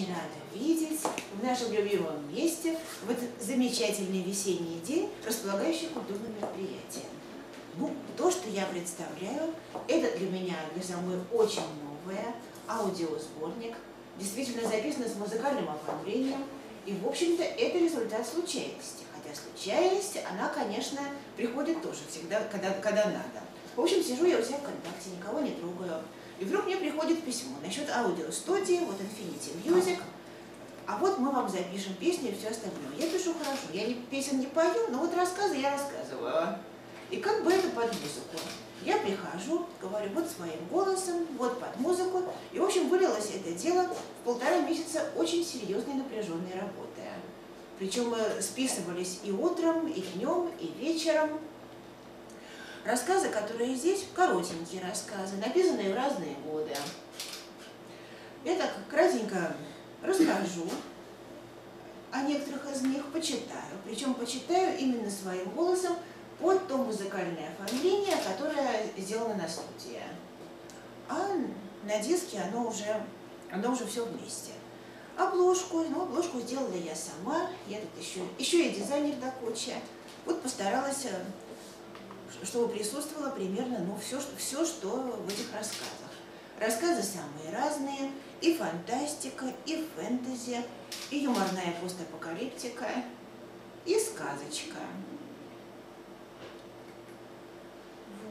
очень рада видеть в нашем любимом месте в этот замечательный весенний день, располагающий культурным мероприятием. Ну, то, что я представляю, это для меня, для самой очень новое, аудиосборник, действительно записано с музыкальным оформлением, и, в общем-то, это результат случайности. Хотя случайность, она, конечно, приходит тоже всегда, когда, когда надо. В общем, сижу я у себя в контакте, никого не трогаю. И вдруг мне приходит письмо насчет аудиостудии, вот Infinity Music, а вот мы вам запишем песню и все остальное. Я пишу хорошо, я песен не пою, но вот рассказы я рассказываю. И как бы это под музыку. Я прихожу, говорю вот своим голосом, вот под музыку. И, в общем, вылилось это дело в полтора месяца очень серьезной напряженной работы. Причем мы списывались и утром, и днем, и вечером. Рассказы, которые здесь, коротенькие рассказы, написанные в разные годы. Я так кратенько расскажу о некоторых из них, почитаю. Причем почитаю именно своим голосом под то музыкальное оформление, которое сделано на студии. А на диске оно уже, оно уже все вместе. Обложку, ну, обложку сделала я сама, я тут еще, еще и дизайнер до кучи. Вот постаралась э, чтобы присутствовало примерно ну, все, все, что в этих рассказах. Рассказы самые разные, и фантастика, и фэнтези, и юморная постапокалиптика, и сказочка.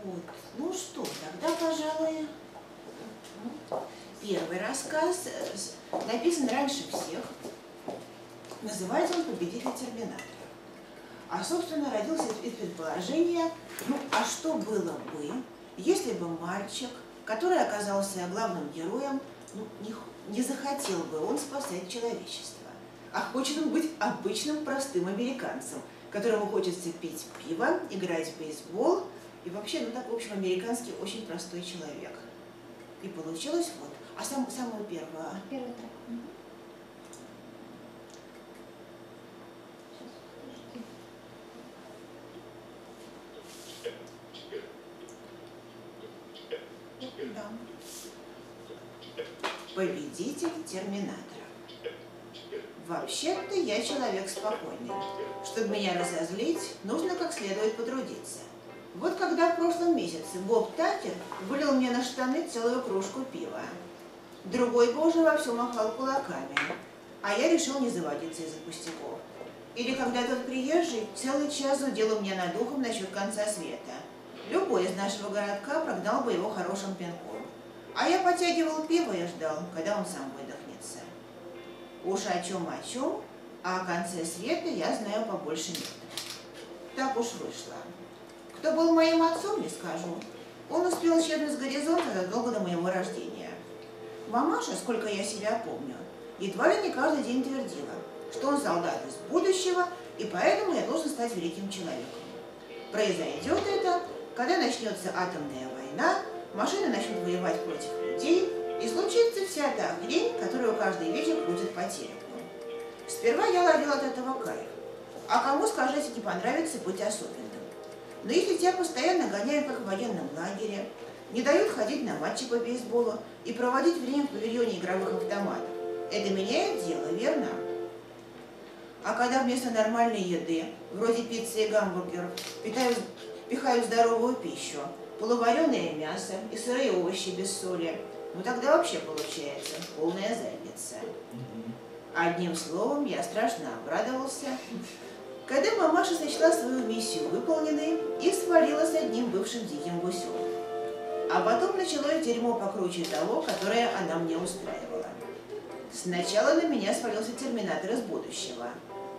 Вот. Ну что, тогда, пожалуй, первый рассказ э, написан раньше всех. Называется он «Победитель Терминатора». А, собственно, родился из предположения, ну, а что было бы, если бы мальчик, который оказался главным героем, ну, не, не захотел бы он спасать человечество, а хочет он быть обычным простым американцем, которому хочется пить пиво, играть в бейсбол, и вообще, ну так, в общем, американский очень простой человек. И получилось вот. А сам, самую первую? Первый трек. Победитель Терминатора. Вообще-то я человек спокойный. Чтобы меня разозлить, нужно как следует потрудиться. Вот когда в прошлом месяце Боб Такер вылил мне на штаны целую кружку пива. Другой бы уже вовсю махал кулаками, а я решил не заводиться из-за пустяков. Или когда тот приезжий целый час зудел у меня над ухом насчет конца света. Любой из нашего городка прогнал бы его хорошим пинком. А я потягивал пиво и ждал, когда он сам выдохнется. Уж о чем о чем, а о конце света я знаю побольше нет. Так уж вышло. Кто был моим отцом, не скажу. Он успел исчезнуть с горизонта задолго до моего рождения. Мамаша, сколько я себя помню, едва ли не каждый день твердила, что он солдат из будущего, и поэтому я должен стать великим человеком. Произойдет это, когда начнется атомная война, машины начнут воевать против людей, и случится вся та хрень, которую каждый вечер крутит по телеку. Сперва я ловил от этого кайф. А кому, скажите, не понравится быть особенным? Но если тебя постоянно гоняют, как в военном лагере, не дают ходить на матчи по бейсболу и проводить время в павильоне игровых автоматов, это меняет дело, верно? А когда вместо нормальной еды, вроде пиццы и гамбургеров, питаю, пихаю здоровую пищу, полувареное мясо и сырые овощи без соли. Ну тогда вообще получается полная задница. Одним словом, я страшно обрадовался, когда мамаша сочла свою миссию выполненной и свалила с одним бывшим диким гусем. А потом началось дерьмо покруче того, которое она мне устраивала. Сначала на меня свалился терминатор из будущего.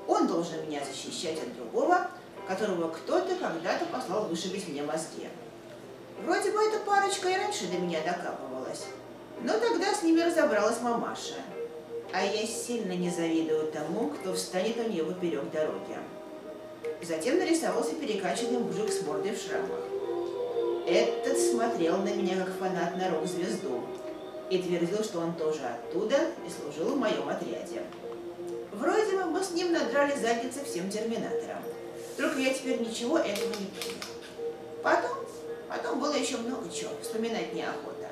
Он должен меня защищать от другого, которого кто-то когда-то послал вышибить мне мозги. Вроде бы эта парочка и раньше до меня докапывалась. Но тогда с ними разобралась мамаша. А я сильно не завидую тому, кто встанет у нее поперек дороги. Затем нарисовался перекачанный мужик с мордой в шрамах. Этот смотрел на меня как фанат на рок-звезду и твердил, что он тоже оттуда и служил в моем отряде. Вроде бы мы с ним надрали задницы всем терминаторам. Только я теперь ничего этого не помню. Потом Потом было еще много чего, вспоминать неохота.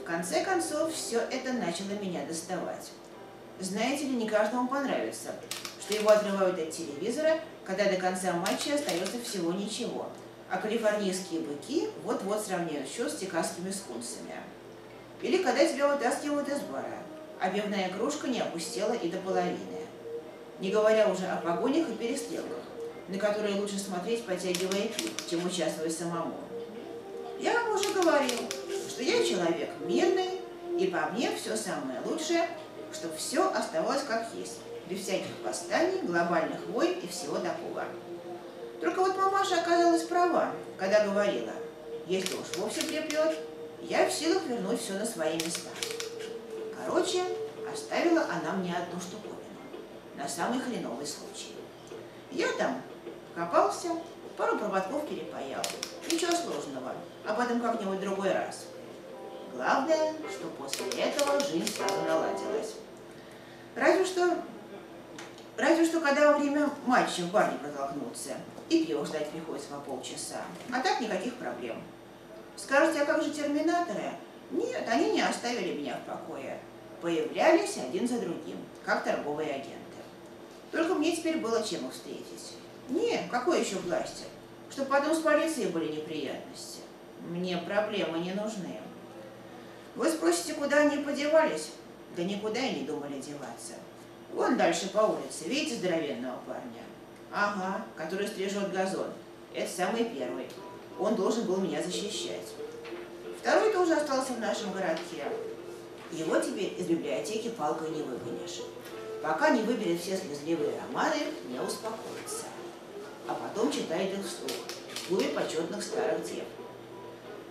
В конце концов, все это начало меня доставать. Знаете ли, не каждому понравится, что его отрывают от телевизора, когда до конца матча остается всего ничего, а калифорнийские быки вот-вот сравняют счет с техасскими скунсами. Или когда тебя вытаскивают из бара, а пивная кружка не опустела и до половины. Не говоря уже о погонях и перестрелках, на которые лучше смотреть, потягивая пиво, чем участвуя самому. Я вам уже говорил, что я человек мирный, и по мне все самое лучшее, чтобы все оставалось как есть, без всяких восстаний, глобальных войн и всего такого. Только вот мамаша оказалась права, когда говорила, если уж вовсе припрет, я в силах вернуть все на свои места. Короче, оставила она мне одну штуковину, на самый хреновый случай. Я там копался, пару проводков перепаял. Ничего сложного, об этом как-нибудь другой раз. Главное, что после этого жизнь сразу наладилась. Разве что, разве что когда во время матча в бар не протолкнуться, и пиво ждать приходится по полчаса. А так никаких проблем. Скажете, а как же терминаторы? Нет, они не оставили меня в покое. Появлялись один за другим, как торговые агенты. Только мне теперь было чем их встретить. Не, какой еще бластер? Чтобы потом с полицией были неприятности. Мне проблемы не нужны. Вы спросите, куда они подевались? Да никуда и не думали деваться. Вон дальше по улице, видите здоровенного парня? Ага, который стрижет газон. Это самый первый. Он должен был меня защищать. Второй тоже остался в нашем городке. Его теперь из библиотеки палкой не выгонишь. Пока не выберет все слезливые романы, не успокоится. А потом читает их вслух в клубе почетных старых дев.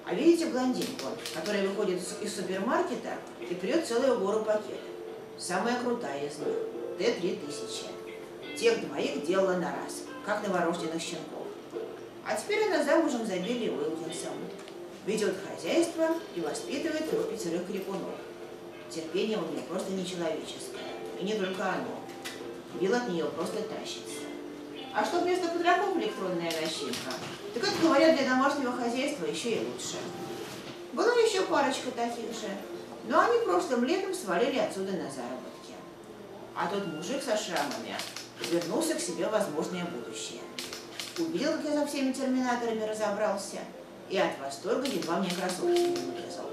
А видите блондинку, которая выходит из супермаркета и прет целую гору пакетов? Самая крутая из них – Т-3000. Тех двоих делала на раз, как новорожденных щенков. А теперь она замужем за Билли Уилкинсом. Ведет хозяйство и воспитывает его пятерых крикунов. Терпение у нее просто нечеловеческое. И не только оно. Билл от нее просто тащится. А что вместо подроков электронная начинка, так как говорят, для домашнего хозяйства еще и лучше. Была еще парочка таких же, но они прошлым летом свалили отсюда на заработки. А тот мужик со шрамами вернулся к себе возможное будущее. Увидел, как я со всеми терминаторами разобрался, и от восторга едва мне кроссовки не вырезал.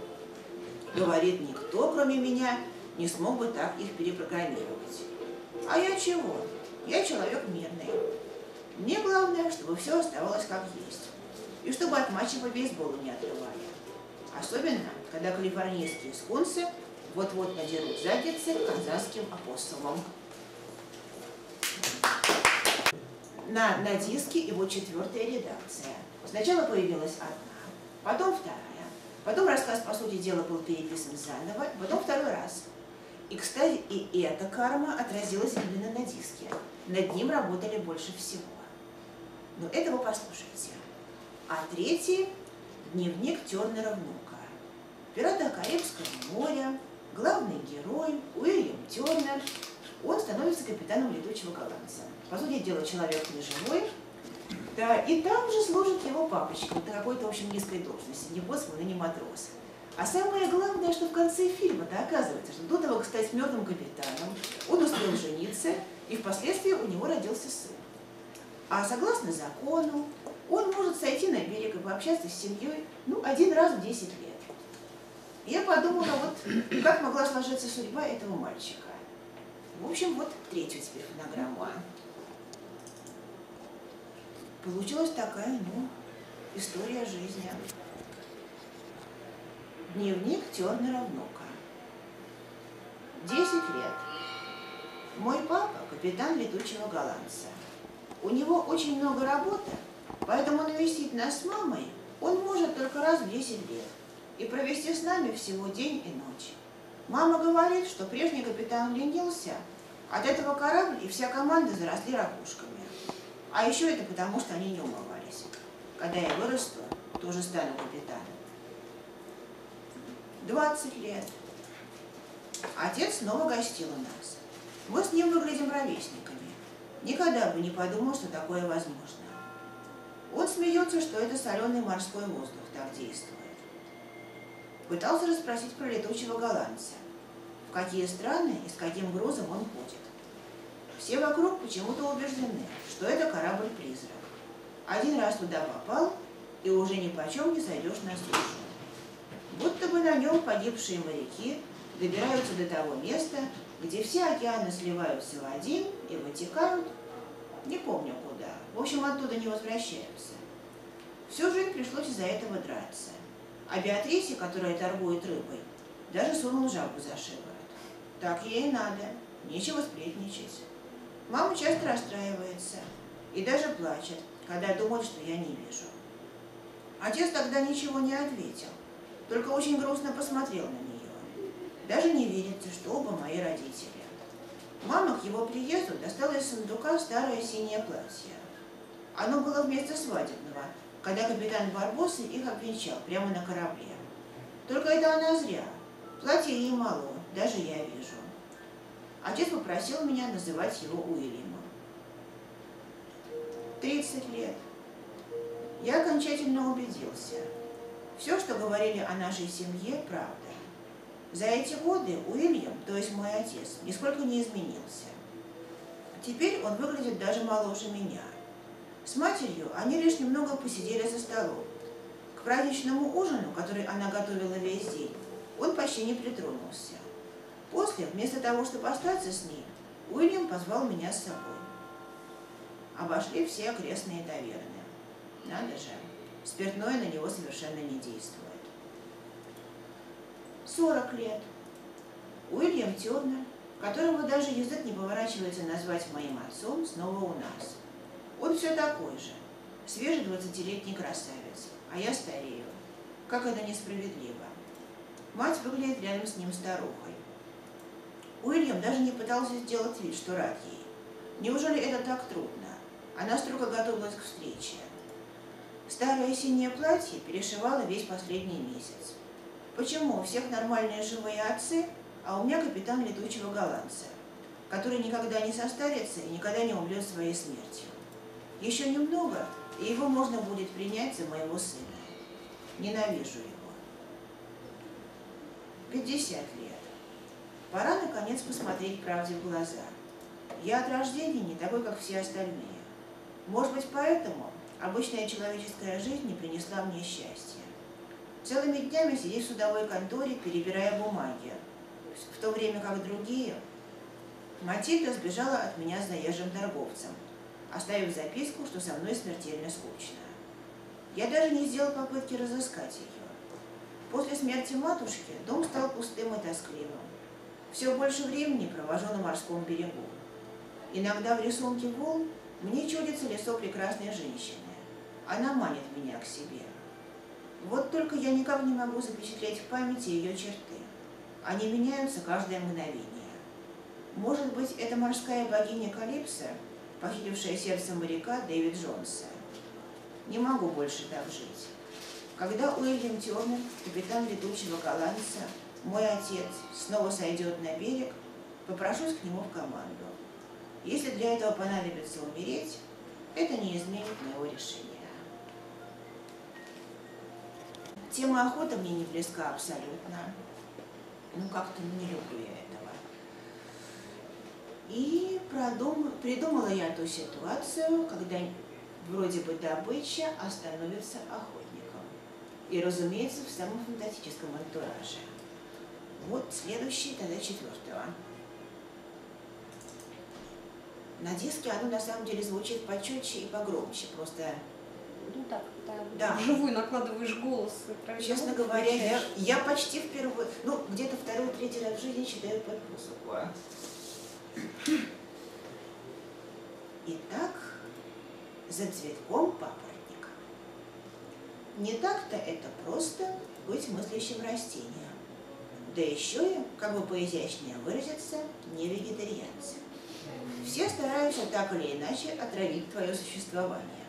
Говорит, никто, кроме меня, не смог бы так их перепрограммировать. А я чего? Я человек мирный. Мне главное, чтобы все оставалось как есть. И чтобы от матча по бейсболу не отрывали. Особенно, когда калифорнийские скунсы вот-вот надерут задницы канзасским апостолам. На, на диске его четвертая редакция. Сначала появилась одна, потом вторая. Потом рассказ, по сути дела, был переписан заново, потом второй раз. И, кстати, и эта карма отразилась именно на диске. Над ним работали больше всего. Но этого послушайте. А третий – дневник Тернера внука. Пираты Карибского моря, главный герой Уильям Тернер, он становится капитаном летучего голландца. По сути дела, человек не живой, да, и там же служит его папочка, на какой-то, в общем, низкой должности, не боцман и не матрос. А самое главное, что в конце фильма-то оказывается, что до того, как стать мертвым капитаном, он успел жениться, и впоследствии у него родился сын. А согласно закону, он может сойти на берег и пообщаться с семьей, ну, один раз в 10 лет. Я подумала, вот как могла сложиться судьба этого мальчика. В общем, вот третью теперь фонограмму. Получилась такая, ну, история жизни. Дневник Тернера внука. Десять лет. Мой папа – капитан летучего голландца. У него очень много работы, поэтому навестить нас с мамой он может только раз в 10 лет и провести с нами всего день и ночь. Мама говорит, что прежний капитан ленился, от этого корабль и вся команда заросли ракушками. А еще это потому, что они не умывались. Когда я вырасту, тоже стану капитаном. 20 лет. Отец снова гостил у нас. Мы с ним выглядим ровесниками. Никогда бы не подумал, что такое возможно. Он смеется, что это соленый морской воздух так действует. Пытался расспросить про летучего голландца. в какие страны и с каким грузом он ходит. Все вокруг почему-то убеждены, что это корабль-призрак. Один раз туда попал, и уже ни почем не сойдешь на сушу. Будто бы на нем погибшие моряки добираются до того места, где все океаны сливаются в один и вытекают, не помню куда, в общем, оттуда не возвращаются. Всю жизнь пришлось из-за этого драться. А Беатрисе, которая торгует рыбой, даже сунул жабу за шиворот. Так ей и надо, нечего сплетничать. Мама часто расстраивается и даже плачет, когда думает, что я не вижу. Отец тогда ничего не ответил, только очень грустно посмотрел на нее. Даже не верится, что оба мои родители. Мама к его приезду достала из сундука старое синее платье. Оно было вместо свадебного, когда капитан Барбоса их обвенчал прямо на корабле. Только это она зря. Платье ей мало, даже я вижу. Отец попросил меня называть его Уильямом. Тридцать лет. Я окончательно убедился. Все, что говорили о нашей семье, правда. За эти годы Уильям, то есть мой отец, нисколько не изменился. Теперь он выглядит даже моложе меня. С матерью они лишь немного посидели за столом. К праздничному ужину, который она готовила весь день, он почти не притронулся. После, вместо того, чтобы остаться с ней, Уильям позвал меня с собой. Обошли все окрестные таверны. Надо же, спиртное на него совершенно не действовало. 40 лет. Уильям Тернер, которого даже язык не поворачивается назвать моим отцом, снова у нас. Он все такой же, свежий 20-летний красавец, а я старею. Как это несправедливо. Мать выглядит рядом с ним старухой. Уильям даже не пытался сделать вид, что рад ей. Неужели это так трудно? Она строго готовилась к встрече. Старое синее платье перешивала весь последний месяц. Почему у всех нормальные живые отцы, а у меня капитан летучего голландца, который никогда не состарится и никогда не умрет своей смертью? Еще немного, и его можно будет принять за моего сына. Ненавижу его. 50 лет. Пора, наконец, посмотреть правде в глаза. Я от рождения не такой, как все остальные. Может быть, поэтому обычная человеческая жизнь не принесла мне счастья. Целыми днями сидеть в судовой конторе, перебирая бумаги, в то время как другие... Матильда сбежала от меня заезжим торговцем – оставив записку, что со мной смертельно скучно. Я даже не сделал попытки разыскать ее. После смерти матушки дом стал пустым и тоскливым. Все больше времени провожу на морском берегу. Иногда в рисунке волн мне чудится лицо прекрасной женщины. Она манит меня к себе. Вот только я никак не могу запечатлеть в памяти ее черты. Они меняются каждое мгновение. Может быть, это морская богиня Калипсо похитившая сердце моряка Дэвид Джонса. Не могу больше так жить. Когда Уильям Тернер, капитан летучего голландца, мой отец, снова сойдет на берег, попрошусь к нему в команду. Если для этого понадобится умереть, это не изменит моего решения. Тема охоты мне не близка абсолютно. Ну, как-то не люблю я этого. И продум... придумала я ту ситуацию, когда вроде бы добыча становится охотником. И, разумеется, в самом фантастическом антураже. Вот следующий, тогда четвертого. На диске оно на самом деле звучит почетче и погромче, просто... Ну так, да. вживую накладываешь голос. Честно говоря, я, я почти впервые, ну, где-то второй, третий раз в жизни читаю под музыку. Итак, за цветком папоротника. Не так-то это просто быть мыслящим растением. Да еще и, как бы поизящнее выразиться, не вегетарианцем. Все стараются так или иначе отравить твое существование.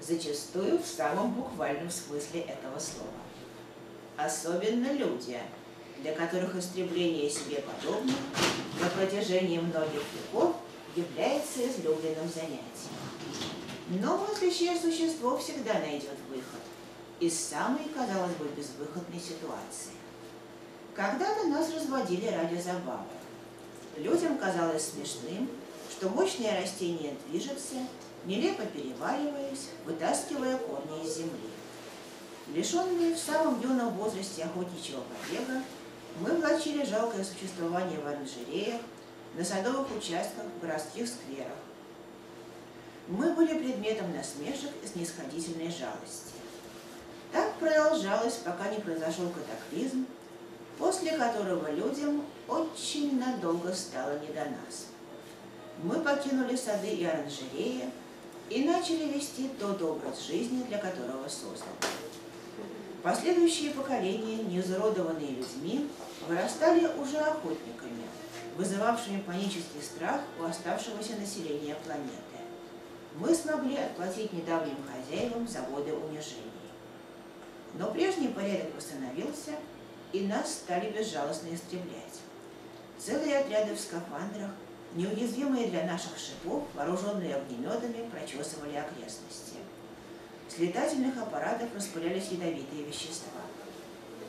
Зачастую в самом буквальном смысле этого слова. Особенно люди, для которых истребление себе подобных на протяжении многих веков является излюбленным занятием. Но мыслящее существо всегда найдет выход из самой, казалось бы, безвыходной ситуации. Когда-то нас разводили ради забавы. Людям казалось смешным, что мощное растение движется, нелепо перевариваясь, вытаскивая корни из земли. Лишенные в самом юном возрасте охотничьего побега, мы влачили жалкое существование в оранжереях, на садовых участках, в городских скверах. Мы были предметом насмешек и снисходительной жалости. Так продолжалось, пока не произошел катаклизм, после которого людям очень надолго стало не до нас. Мы покинули сады и оранжереи и начали вести тот образ жизни, для которого созданы. Последующие поколения, не изуродованные людьми, вырастали уже охотниками, вызывавшими панический страх у оставшегося населения планеты. Мы смогли отплатить недавним хозяевам за годы унижений. Но прежний порядок восстановился, и нас стали безжалостно истреблять. Целые отряды в скафандрах, неуязвимые для наших шипов, вооруженные огнеметами, прочесывали окрестности. С летательных аппаратов распылялись ядовитые вещества.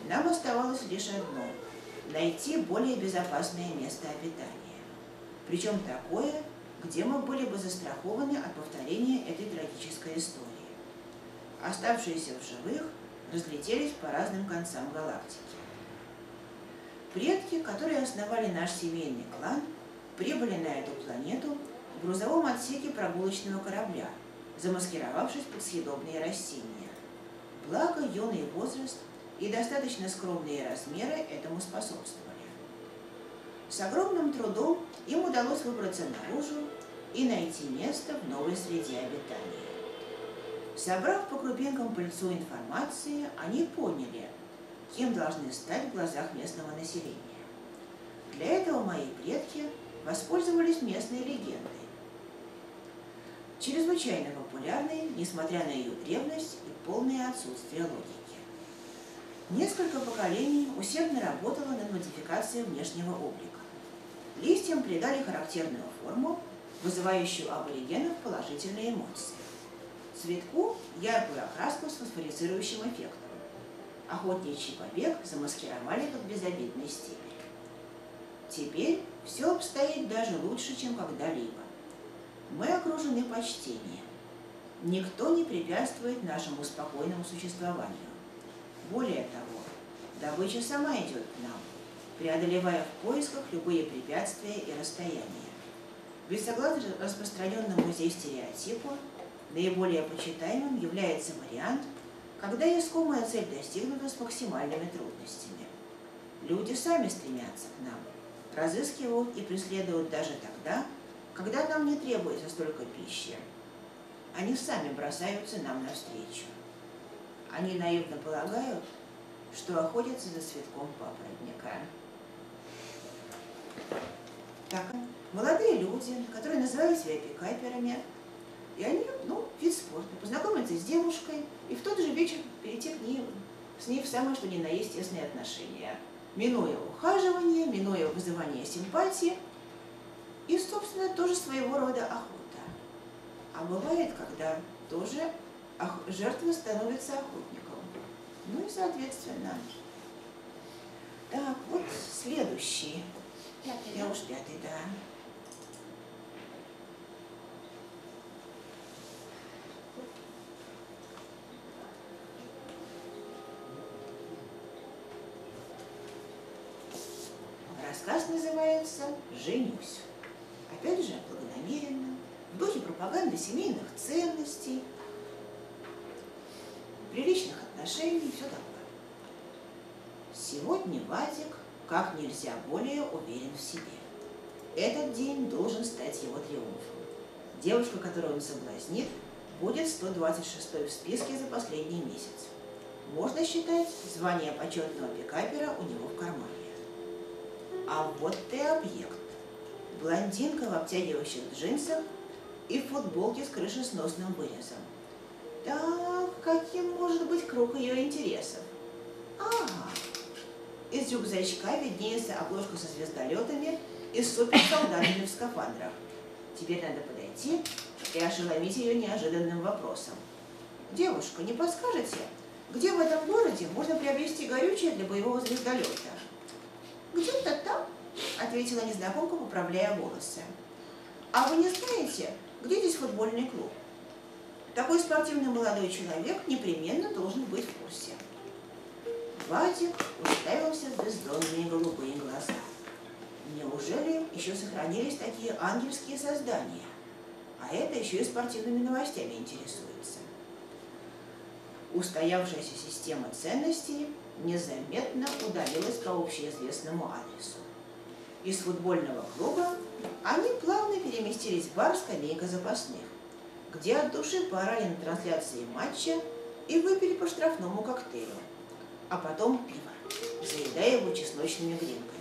Нам оставалось лишь одно – найти более безопасное место обитания. Причем такое, где мы были бы застрахованы от повторения этой трагической истории. Оставшиеся в живых разлетелись по разным концам галактики. Предки, которые основали наш семейный клан, прибыли на эту планету в грузовом отсеке прогулочного корабля, замаскировавшись под съедобные растения. Благо, юный возраст и достаточно скромные размеры этому способствовали. С огромным трудом им удалось выбраться наружу и найти место в новой среде обитания. Собрав по крупинкам пыльцу информации, они поняли, кем должны стать в глазах местного населения. Для этого мои предки воспользовались местной легендой, чрезвычайно популярной, несмотря на ее древность и полное отсутствие логики. Несколько поколений усердно работало над модификацией внешнего облика. Листьям придали характерную форму, вызывающую аборигенов положительные эмоции цветку яркую окраску с фосфорицирующим эффектом. Охотничий побег замаскировали под безобидный стебель. Теперь все обстоит даже лучше, чем когда-либо. Мы окружены почтением. Никто не препятствует нашему спокойному существованию. Более того, добыча сама идет к нам, преодолевая в поисках любые препятствия и расстояния. Ведь согласно распространенному здесь стереотипу, Наиболее почитаемым является вариант, когда искомая цель достигнута с максимальными трудностями. Люди сами стремятся к нам, разыскивают и преследуют даже тогда, когда нам не требуется столько пищи. Они сами бросаются нам навстречу. Они наивно полагают, что охотятся за цветком папоротника. Так, молодые люди, которые называют себя пикаперами, и они, ну, вид спорта, познакомиться с девушкой и в тот же вечер перейти к ней, с ней в самое что ни на есть тесные отношения, минуя ухаживание, минуя вызывание симпатии и, собственно, тоже своего рода охота. А бывает, когда тоже жертва становится охотником. Ну и, соответственно, так, вот следующий. Пятый, Я да? уж пятый, да. Рассказ называется «Женюсь». Опять же, благонамеренно, в духе пропаганды семейных ценностей, приличных отношений и все такое. Сегодня Вадик как нельзя более уверен в себе. Этот день должен стать его триумфом. Девушка, которую он соблазнит, будет 126 в списке за последний месяц. Можно считать, звание почетного пикапера у него в кармане. А вот и объект. Блондинка в обтягивающих джинсах и футболке с крышесносным вырезом. Так, каким может быть круг ее интересов? Ага. Из рюкзачка виднеется обложка со звездолетами и суперсолдатами в скафандрах. Теперь надо подойти и ошеломить ее неожиданным вопросом. «Девушка, не подскажете, где в этом городе можно приобрести горючее для боевого звездолета?» Где-то там, ответила незнакомка, поправляя волосы. А вы не знаете, где здесь футбольный клуб? Такой спортивный молодой человек непременно должен быть в курсе. Вадик уставился в бездонные голубые глаза. Неужели еще сохранились такие ангельские создания? А это еще и спортивными новостями интересуется. Устоявшаяся система ценностей незаметно удалилась по общеизвестному адресу. Из футбольного клуба они плавно переместились в бар «Скамейка запасных», где от души поорали на трансляции матча и выпили по штрафному коктейлю, а потом пиво, заедая его чесночными гренками.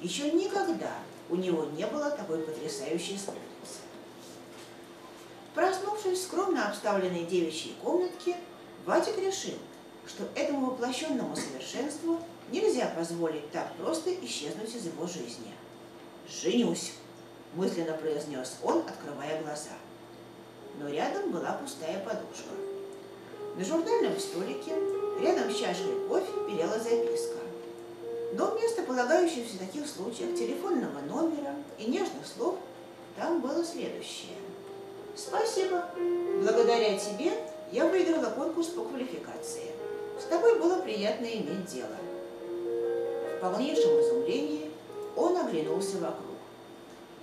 Еще никогда у него не было такой потрясающей спутницы. Проснувшись в скромно обставленной девичьей комнатке, Вадик решил, что этому воплощенному совершенству нельзя позволить так просто исчезнуть из его жизни. «Женюсь!» – мысленно произнес он, открывая глаза. Но рядом была пустая подушка. На журнальном столике, рядом с чашкой кофе, белела записка. Но вместо полагающихся в таких случаях телефонного номера и нежных слов там было следующее. «Спасибо. Благодаря тебе я выиграла конкурс по квалификации. С тобой было приятно иметь дело». В полнейшем изумлении он оглянулся вокруг.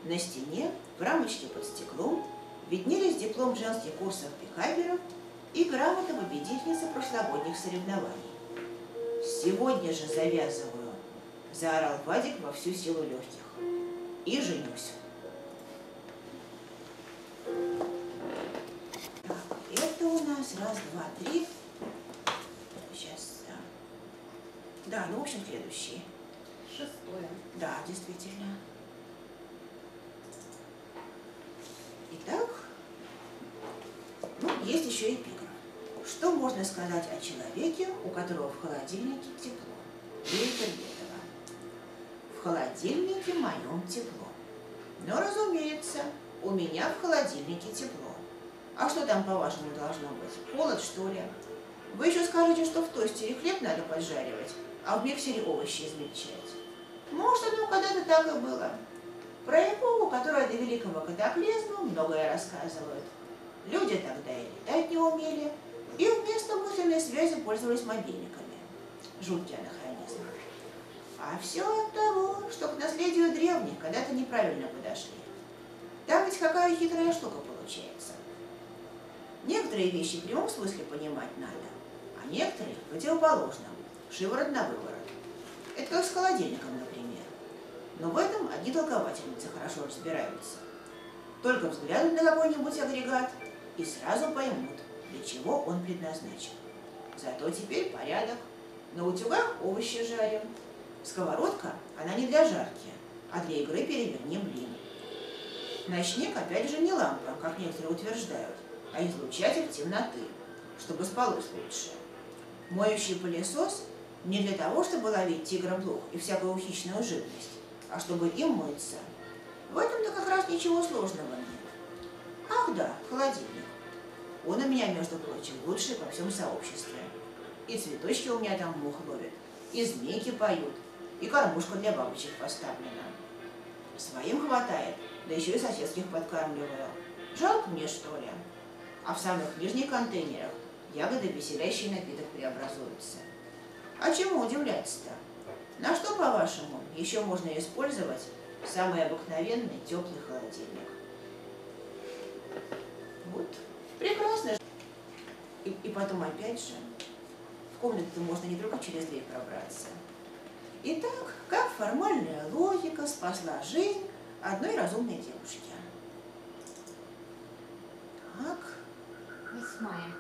На стене, в рамочке под стеклом, виднелись диплом женских курсов пикаберов и грамота победительницы прошлогодних соревнований. «Сегодня же завязываю заорал Вадик во всю силу легких. И женюсь. Это у нас раз, два, три. Сейчас, да. Да, ну, в общем, следующий. Шестое. Да, действительно. Итак, ну, есть еще эпиграф. Что можно сказать о человеке, у которого в холодильнике тепло? Виктор Бетова в холодильнике моем тепло. Но, разумеется, у меня в холодильнике тепло. А что там, по-вашему, должно быть? Холод, что ли? Вы еще скажете, что в тостере хлеб надо поджаривать, а в миксере овощи измельчать. Может, оно когда-то так и было. Про эпоху, которая до великого катаклизма, многое рассказывают. Люди тогда и летать не умели, и вместо мысленной связи пользовались мобильниками. Жуткий анахронизм. А все от того, что к наследию древних когда-то неправильно подошли. Там ведь какая хитрая штука получается. Некоторые вещи в прямом смысле понимать надо, а некоторые в противоположном, шиворот на выворот. Это как с холодильником, например. Но в этом одни толковательницы хорошо разбираются. Только взглянут на какой-нибудь агрегат и сразу поймут, для чего он предназначен. Зато теперь порядок. На утюгах овощи жарим, Сковородка, она не для жарки, а для игры переверни блин. Ночник, опять же, не лампа, как некоторые утверждают, а излучатель темноты, чтобы спалось лучше. Моющий пылесос не для того, чтобы ловить тигра блох и всякую хищную живность, а чтобы им мыться. В этом-то как раз ничего сложного нет. Ах да, холодильник. Он у меня, между прочим, лучший во всем сообществе. И цветочки у меня там мух ловят, и змейки поют, и кормушка для бабочек поставлена. Своим хватает, да еще и соседских подкармливаю. Жалко мне, что ли? А в самых нижних контейнерах ягоды веселящий напиток преобразуются. А чему удивляться-то? На что, по-вашему, еще можно использовать самый обыкновенный теплый холодильник? Вот. Прекрасно. И, и потом опять же, в комнату можно не только через дверь пробраться, Итак, как формальная логика спасла жизнь одной разумной девушки? Так. Восьмая.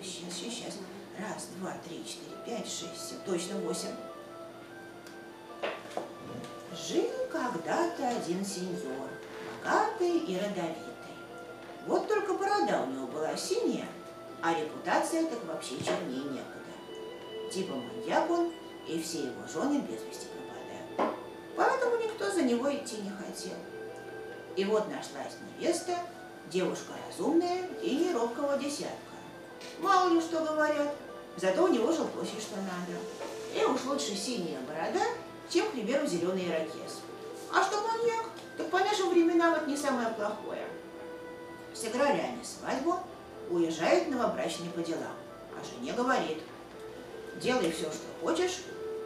Сейчас, сейчас, сейчас. Раз, два, три, четыре, пять, шесть, семь. Точно восемь. Жил когда-то один сеньор, богатый и родовитый. Вот только борода у него была синяя, а репутация так вообще чернее некуда. Типа маньяк он и все его жены без вести пропадают. Поэтому никто за него идти не хотел. И вот нашлась невеста, девушка разумная и не робкого десятка. Мало ли что говорят, зато у него жилплощадь что надо. И уж лучше синяя борода, чем, к примеру, зеленый ирокез. А что маньяк, так по нашим временам это не самое плохое. Сыграли они свадьбу, уезжает новобрачный по делам, а жене говорит, делай все, что хочешь,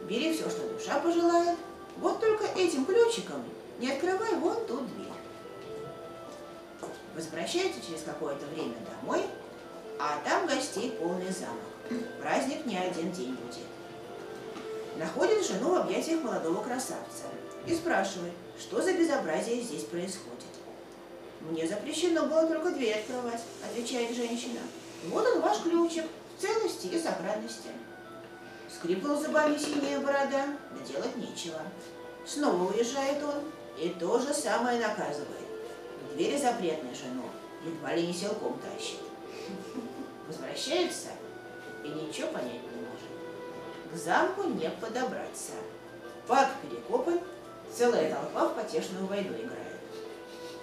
бери все, что душа пожелает, вот только этим ключиком не открывай вон ту дверь. Возвращается через какое-то время домой, а там гостей полный замок. Праздник не один день будет. Находит жену в объятиях молодого красавца и спрашивает, что за безобразие здесь происходит. «Мне запрещено было только дверь открывать», — отвечает женщина. «Вот он ваш ключик, в целости и сохранности». Скрипнул зубами синяя борода, но делать нечего. Снова уезжает он и то же самое наказывает. Двери запретной жену едва ли не силком тащит. Возвращается и ничего понять не может. К замку не подобраться. Парк перекопан, целая толпа в потешную войну играет.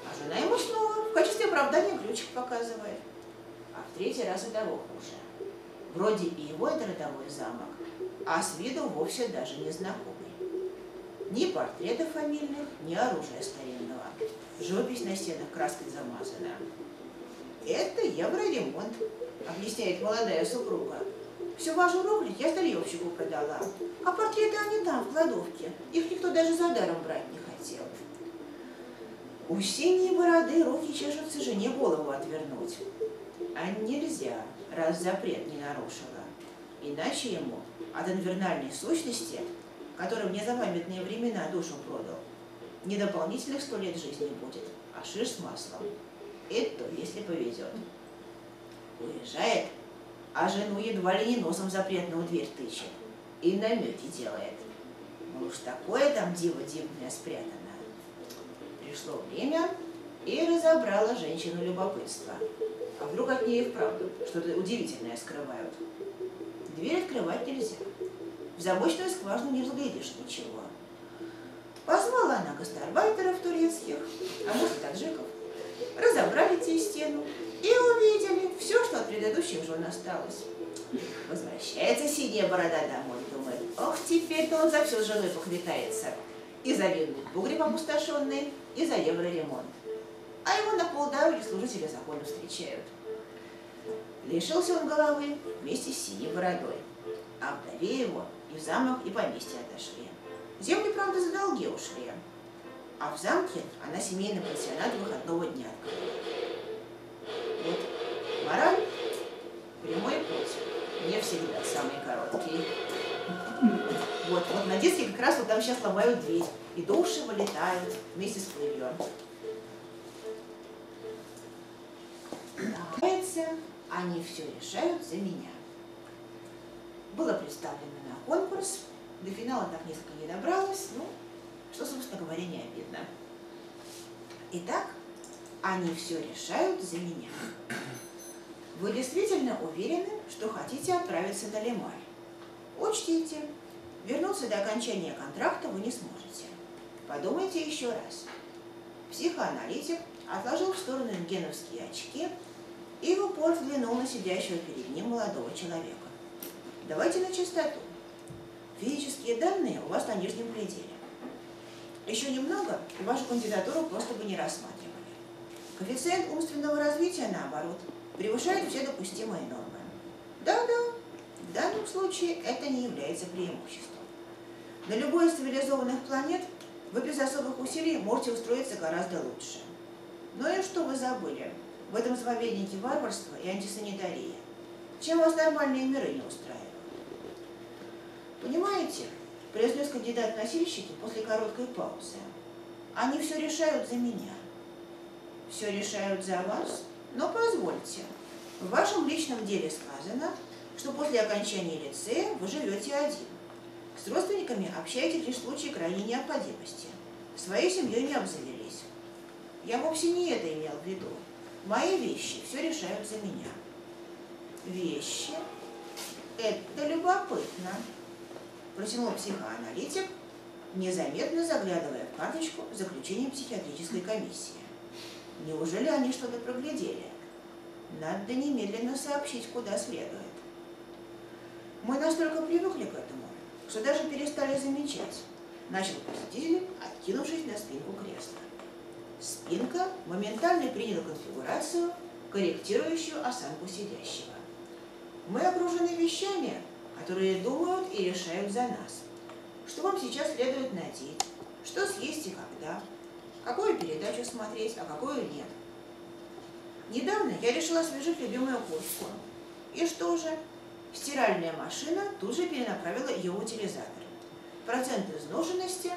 А жена ему снова в качестве оправдания ключик показывает. А в третий раз и того хуже. Вроде и его это родовой замок, а с виду вовсе даже не знакомый. Ни портретов фамильных, ни оружия старинного. Живопись на стенах краской замазана. Это евроремонт, объясняет молодая супруга. Всю вашу рухлядь я старьевщику продала, а портреты они там, в кладовке. Их никто даже за даром брать не хотел. У синей бороды руки чешутся жене голову отвернуть. А нельзя, раз запрет не нарушила. Иначе ему от инвернальной сущности, который в незапамятные времена душу продал, не дополнительных сто лет жизни будет, а шиш с маслом. Это если повезет. Уезжает, а жену едва ли не носом запретную дверь тычет и намеки делает. Ну уж такое там диво дивное спрятано. Пришло время, и разобрала женщину любопытство. А вдруг от нее и вправду что-то удивительное скрывают? Дверь открывать нельзя. В замочную скважину не разглядишь ничего. Позвала она гастарбайтеров турецких, а может таджиков. Разобрали те стену и увидели все, что от предыдущих жен осталось. Возвращается синяя борода домой, думает, ох, теперь-то он за все с женой поквитается. И за винный погреб опустошенный, и за евроремонт. А его на полдороги служители закона встречают. Лишился он головы вместе с синей бородой. А вдове его и в замок, и поместье отошли. Земли, правда, за долги ушли. А в замке она семейный пансионат выходного дня открыла. Мораль – прямой путь. Не всегда самый короткий. Вот, вот на детстве как раз вот там сейчас ломают дверь. И души вылетают вместе с пылью. Получается, они все решают за меня. Было представлено на конкурс, до финала так несколько не добралась, ну, что, собственно говоря, не обидно. Итак, они все решают за меня. Вы действительно уверены, что хотите отправиться на Лемаль? Учтите, вернуться до окончания контракта вы не сможете. Подумайте еще раз. Психоаналитик отложил в сторону рентгеновские очки и в упор взглянул на сидящего перед ним молодого человека. Давайте на чистоту. Физические данные у вас на нижнем пределе. Еще немного, и вашу кандидатуру просто бы не рассматривали. Коэффициент умственного развития, наоборот, превышает все допустимые нормы. Да-да, в данном случае это не является преимуществом. На любой из цивилизованных планет вы без особых усилий можете устроиться гораздо лучше. Но и что вы забыли? В этом заповеднике варварство и антисанитария. Чем вас нормальные миры не устраивают? Понимаете, произнес кандидат носильщики после короткой паузы. Они все решают за меня. Все решают за вас? Но позвольте, в вашем личном деле сказано, что после окончания лицея вы живете один. С родственниками общаетесь лишь в случае крайней необходимости. Своей семьей не обзавелись. Я вовсе не это имел в виду. Мои вещи все решают за меня. Вещи? Это любопытно, протянул психоаналитик, незаметно заглядывая в карточку заключения психиатрической комиссии. Неужели они что-то проглядели? Надо немедленно сообщить, куда следует. Мы настолько привыкли к этому, что даже перестали замечать, начал посетитель, откинувшись на спинку кресла. Спинка моментально приняла конфигурацию, корректирующую осанку сидящего. Мы окружены вещами, которые думают и решают за нас. Что вам сейчас следует надеть, что съесть и когда, какую передачу смотреть, а какую нет. Недавно я решила освежить любимую куртку. И что же? Стиральная машина тут же перенаправила ее утилизатор. Процент изношенности,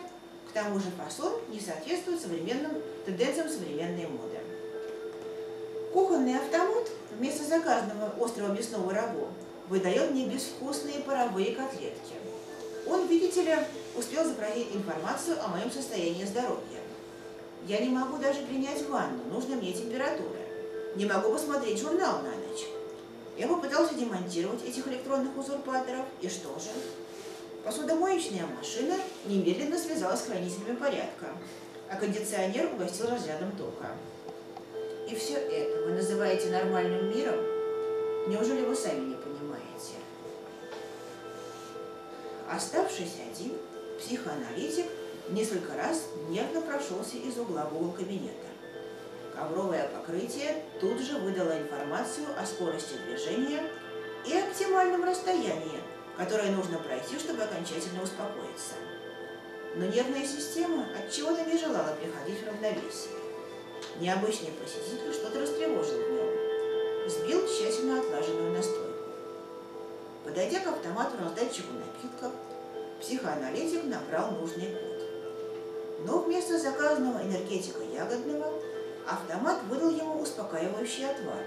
к тому же фасон, не соответствует современным тенденциям современной моды. Кухонный автомат вместо заказанного острого мясного рагу выдает мне безвкусные паровые котлетки. Он, видите ли, успел запросить информацию о моем состоянии здоровья. Я не могу даже принять ванну, нужна мне температура. Не могу посмотреть журнал на ночь. Я попытался демонтировать этих электронных узурпаторов, и что же? Посудомоечная машина немедленно связалась с хранителями порядка, а кондиционер угостил разрядом тока. И все это вы называете нормальным миром? Неужели вы сами не понимаете? Оставшись один, психоаналитик несколько раз нервно прошелся из угла в угол кабинета. Ковровое покрытие тут же выдало информацию о скорости движения и оптимальном расстоянии, которое нужно пройти, чтобы окончательно успокоиться. Но нервная система от чего-то не желала приходить в равновесие. Необычный посетитель что-то растревожил в нем. Сбил тщательно отлаженную настойку. Подойдя к автомату-раздатчику напитков, психоаналитик набрал нужный код. Но вместо заказанного энергетика ягодного автомат выдал ему успокаивающий отвар,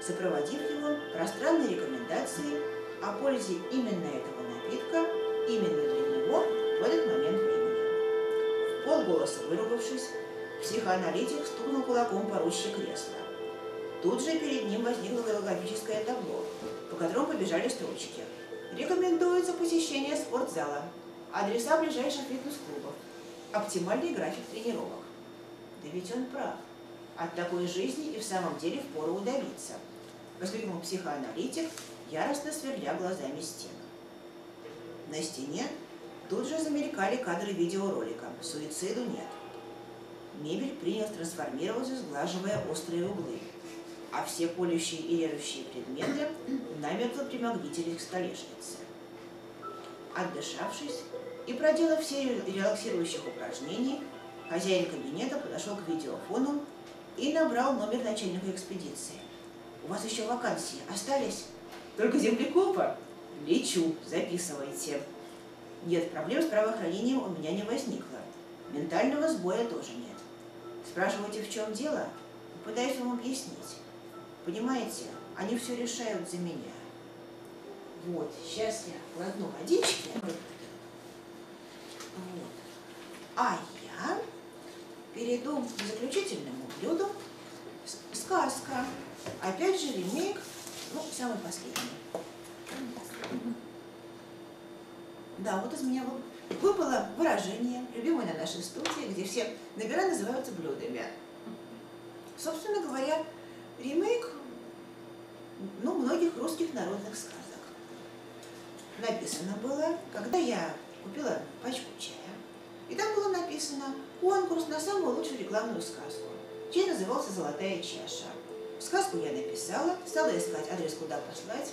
сопроводив его пространной рекомендацией о пользе именно этого напитка, именно для него в этот момент времени. В полголоса выругавшись, психоаналитик стукнул кулаком по ручке кресла. Тут же перед ним возникло голографическое табло, по которому побежали строчки. Рекомендуется посещение спортзала, адреса ближайших фитнес-клубов, оптимальный график тренировок. Да ведь он прав. От такой жизни и в самом деле впору удавиться, воскликнул психоаналитик, яростно сверля глазами стену. На стене тут же замелькали кадры видеоролика. Суициду нет. Мебель принялась трансформироваться, сглаживая острые углы, а все колющие и режущие предметы намертво примагнитились к столешнице. Отдышавшись и проделав серию релаксирующих упражнений, хозяин кабинета подошел к видеофону и набрал номер начальника экспедиции. «У вас еще вакансии остались? Только землекопа? Лечу, записывайте». Нет, проблем с правоохранением у меня не возникло. Ментального сбоя тоже нет. Спрашиваете, в чем дело? Пытаюсь вам объяснить. Понимаете, они все решают за меня. Вот, сейчас я глотну водички. Вот. А я перейду к заключительному блюду. Сказка. Опять же ремейк, ну, самый последний. Да, вот из меня выпало выражение, любимое на нашей студии, где все номера называются блюдами. Собственно говоря, ремейк ну, многих русских народных сказок. Написано было, когда я купила пачку чая, и там было написано конкурс на самую лучшую рекламную сказку. Чей назывался «Золотая чаша». Сказку я написала, стала искать адрес, куда послать,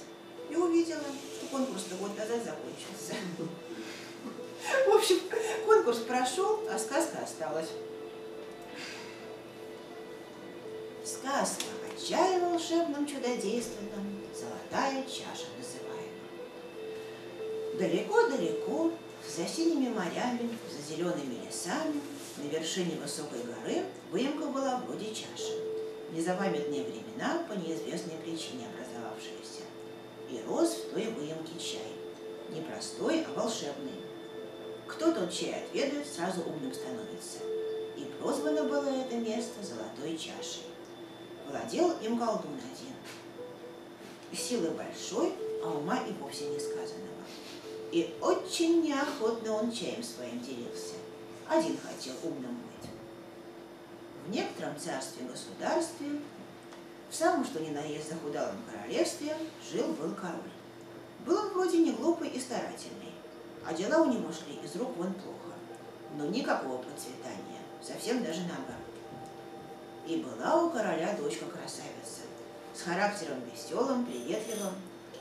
и увидела, что конкурс-то год назад закончился. В общем, конкурс прошел, а сказка осталась. Сказка о чае волшебном чудодейственном, золотая чаша называема. Далеко-далеко, за синими морями, за зелеными лесами, на вершине высокой горы выемка была вроде чаши. Незапамятные времена по неизвестной причине образовавшиеся. И рос в той выемке чай. Не простой, а волшебный. Кто тот чай отведает, сразу умным становится. И прозвано было это место золотой чашей. Владел им колдун один. Силы большой, а ума и вовсе не сказанного. И очень неохотно он чаем своим делился. Один хотел умным быть. В некотором царстве-государстве, в самом что ни на есть захудалом королевстве, жил-был король. Был он вроде не глупый и старательный, а дела у него шли из рук вон плохо. но никакого процветания, совсем даже наоборот. И была у короля дочка-красавица, с характером веселым, приветливым.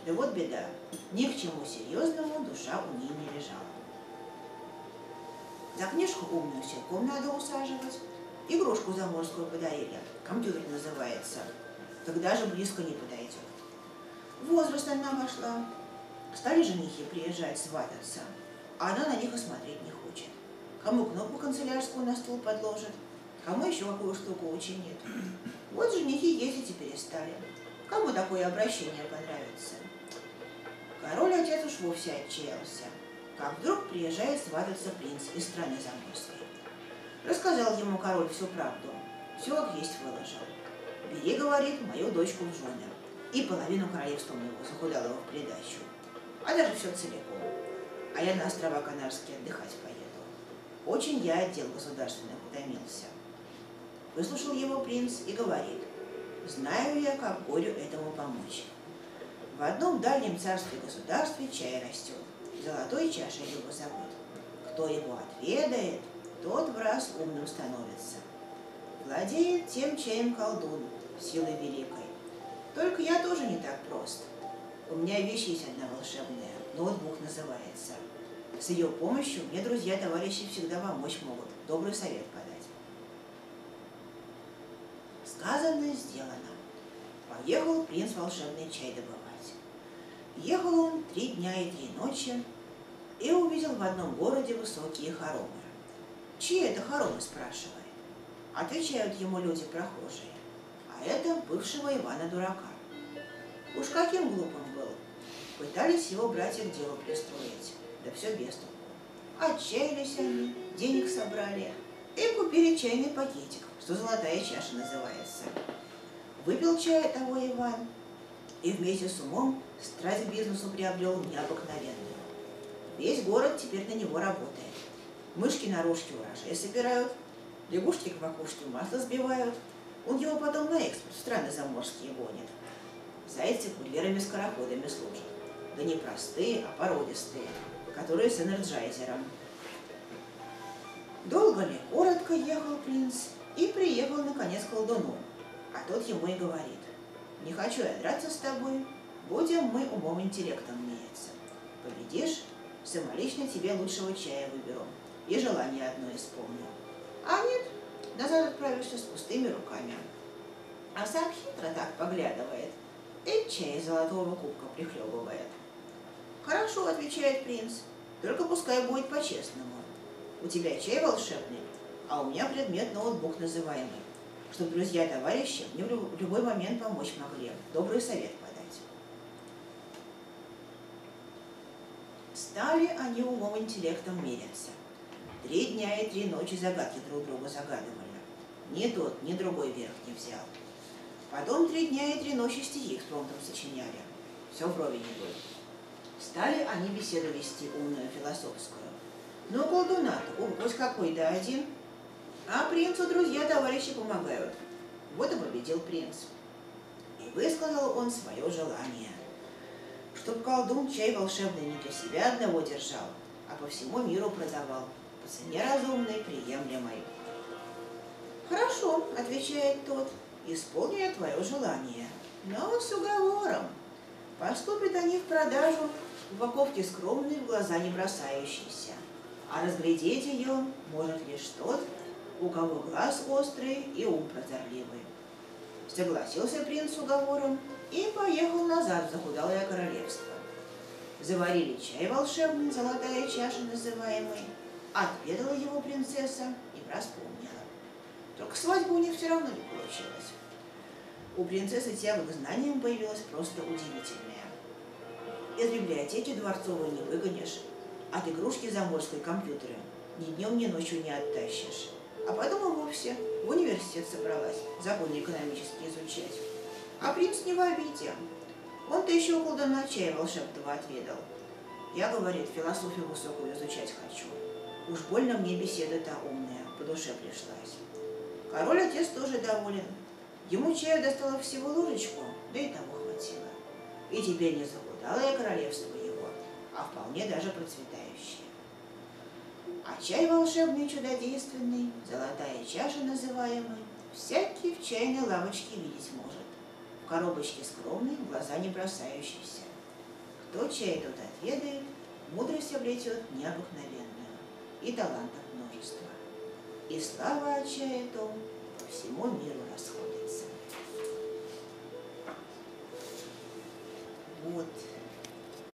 Да вот беда, ни к чему серьезному душа у ней не лежала. За книжку умную силком надо усаживать, игрушку заморскую подарили, компьютер называется, когда же близко не подойдет. Возраст она вошла, стали женихи приезжать свататься, а она на них осмотреть не хочет. Кому кнопку канцелярскую на стул подложит, кому еще какую штуку учинит. Вот женихи ездить и перестали. Кому такое обращение понравится? Король отец уж вовсе отчаялся, как вдруг приезжает свататься принц из страны заморской. Рассказал ему король всю правду, все как есть выложил. Бери, говорит, мою дочку в жены. И половину королевства моего захудалого в придачу. А даже все целиком. А я на острова Канарские отдыхать поеду. Очень я отдел государственных утомился. Выслушал его принц и говорит, знаю я, как горю этому помочь. В одном дальнем царстве-государстве чай растет, золотой чашей его зовут. Кто его отведает, тот в раз умным становится. Владеет тем чаем колдун, силой великой. Только я тоже не так прост. У меня вещь есть одна волшебная, ноутбук называется. С ее помощью мне друзья-товарищи всегда помочь могут, добрый совет подать. Сказано сделано. Поехал принц волшебный чай добывать. Ехал он три дня и три ночи и увидел в одном городе высокие хоромы. Чьи это хоромы, спрашивает. Отвечают ему люди прохожие. А это бывшего Ивана Дурака. Уж каким глупым был. Пытались его братья к делу пристроить, да все без толку. Отчаялись они, денег собрали и купили чайный пакетик, что золотая чаша называется. Выпил чая того Иван и вместе с умом страсть к бизнесу приобрел необыкновенную. Весь город теперь на него работает. Мышки на рожке урожай собирают, лягушки к макушке масло сбивают. Он его потом на экспорт в страны заморские гонит. Зайцы курьерами-скороходами служат. Да не простые, а породистые, которые с энерджайзером. Долго ли, коротко ехал принц и приехал, наконец, к колдуну. А тот ему и говорит, не хочу я драться с тобой, будем мы умом интеллектом меряться. Победишь, самолично тебе лучшего чая выберу и желание одно исполню. А нет, назад отправишься с пустыми руками. А сам хитро так поглядывает и чай из золотого кубка прихлебывает. Хорошо, отвечает принц, только пускай будет по-честному. У тебя чай волшебный, а у меня предмет ноутбук называемый, чтобы друзья-товарищи мне в любой момент помочь могли, добрый совет подать. Стали они умом интеллектом меряться. Три дня и три ночи загадки друг друга загадывали. Ни тот, ни другой верх не взял. Потом три дня и три ночи стихи экспромтом сочиняли. Все вровень идут. Стали они беседу вести умную, философскую. Но колдуна-то ум хоть какой-то один. А принцу друзья, товарищи помогают. Вот и победил принц. И высказал он свое желание. Чтоб колдун чай волшебный не для себя одного держал, а по всему миру продавал по цене разумной, приемлемой. «Хорошо», — отвечает тот, — «исполню я твое желание, но с уговором. Поступят они в продажу в упаковке скромной, в глаза не бросающейся, а разглядеть ее может лишь тот, у кого глаз острый и ум прозорливый». Согласился принц с уговором и поехал назад в захудалое королевство. Заварили чай волшебный, золотая чаша называемый, Отведала его принцесса и в раз помнила. Только свадьба у них все равно не получилась. У принцессы тяга к знаниям появилась просто удивительная. Из библиотеки дворцовой не выгонишь, от игрушки заморской компьютера ни днем, ни ночью не оттащишь. А потом и вовсе в университет собралась законы экономически изучать. А принц не в обиде. Он-то еще около колдуна чая волшебного отведал. Я, говорит, философию высокую изучать хочу. Уж больно мне беседа-то умная, по душе пришлась. Король-отец тоже доволен. Ему чаю достало всего ложечку, да и того хватило. И теперь не захудалое королевство его, а вполне даже процветающее. А чай волшебный, чудодейственный, золотая чаша называемый, всякий в чайной лавочке видеть может, в коробочке скромной, глаза не бросающиеся. Кто чай тут отведает, мудрость обретет необыкновенную и талантов множество. И слава о чае том по всему миру расходится. Вот.